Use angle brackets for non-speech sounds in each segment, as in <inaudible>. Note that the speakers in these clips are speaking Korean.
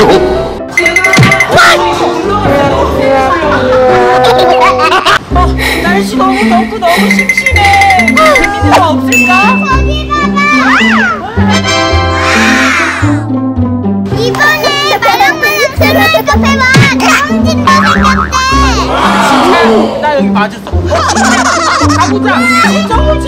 no. 어, 날씨 너무 덥고 너무 심심해. 재밌는 거 없을까? 저기 봐봐. 이번에 말랑말랑 생활 카페만 강진도 생겼대. 정말 나 여기 맞았어. 어, 가보자. 가보자.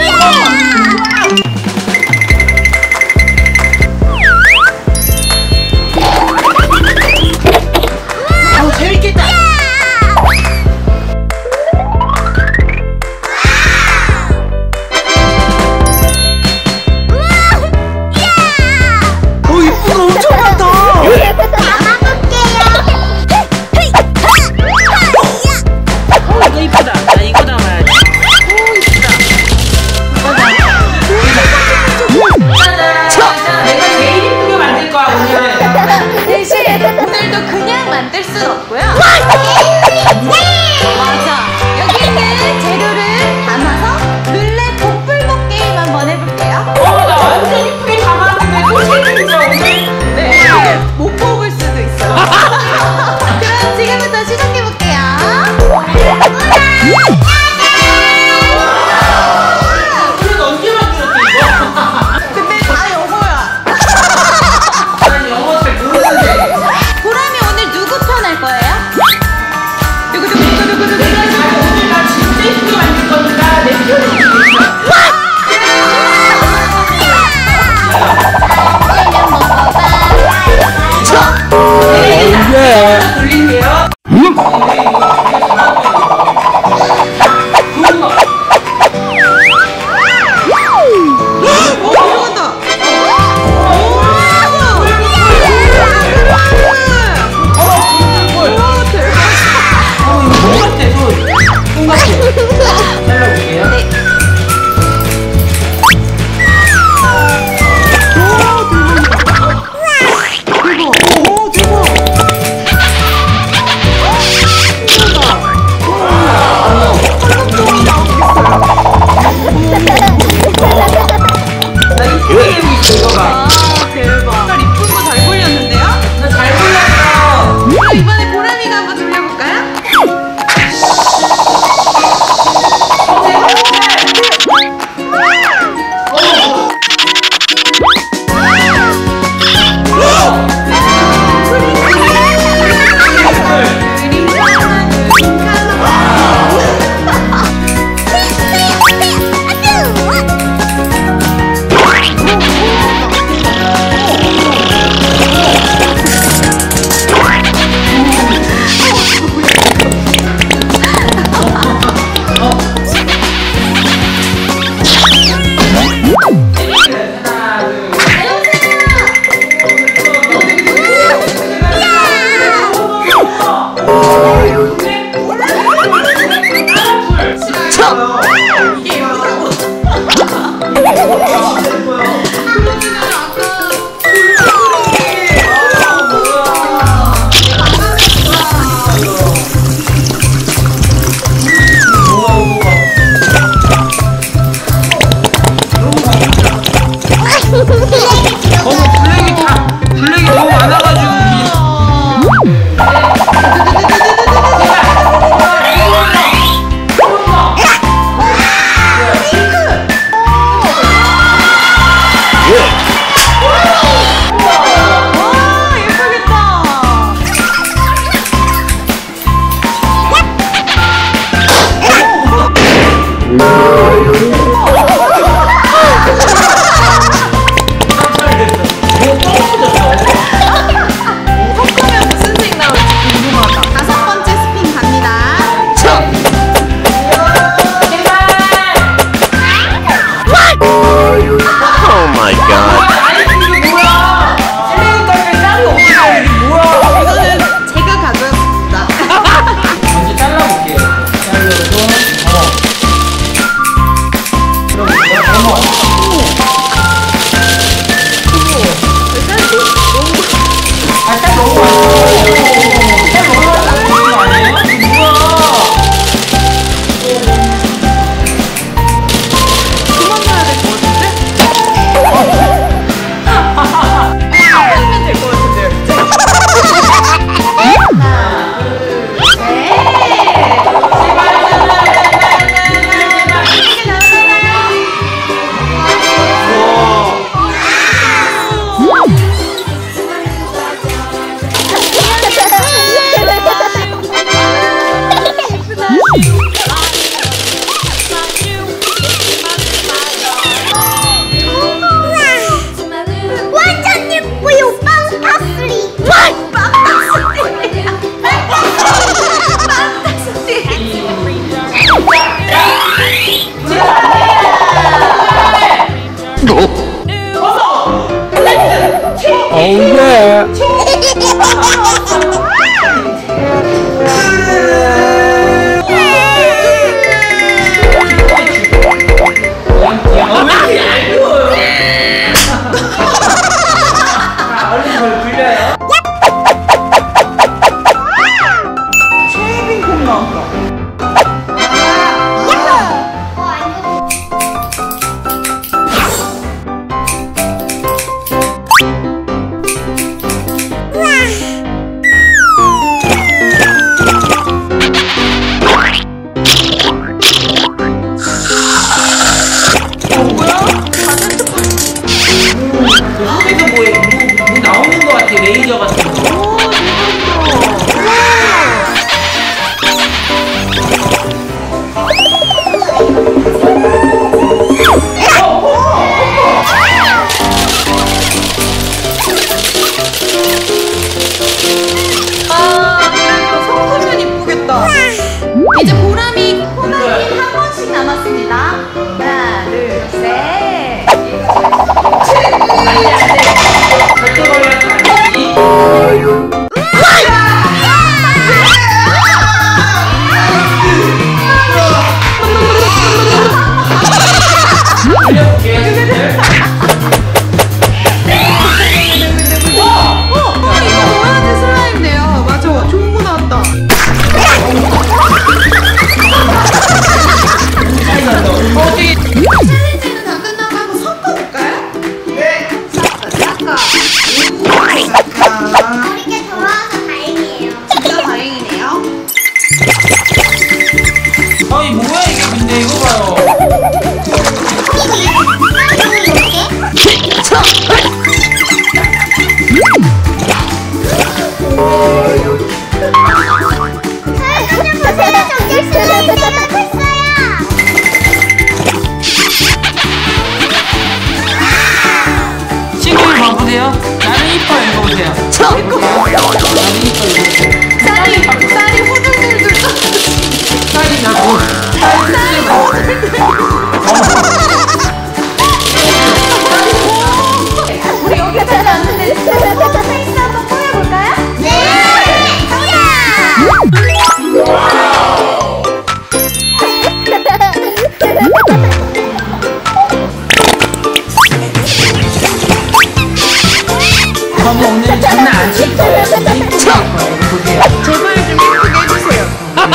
더 먹는 장난 아니지? 제발 좀 예쁘게 해주세요. 아,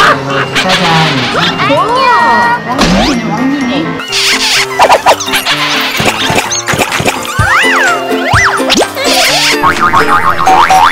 네. 네. 네.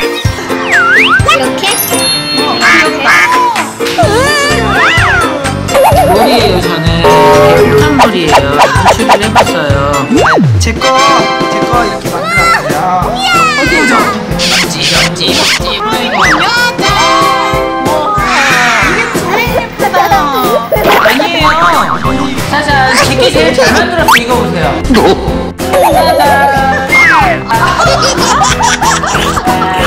이게 제일 잘 만들었어. 이거 보세요. 짜잔 <laughs>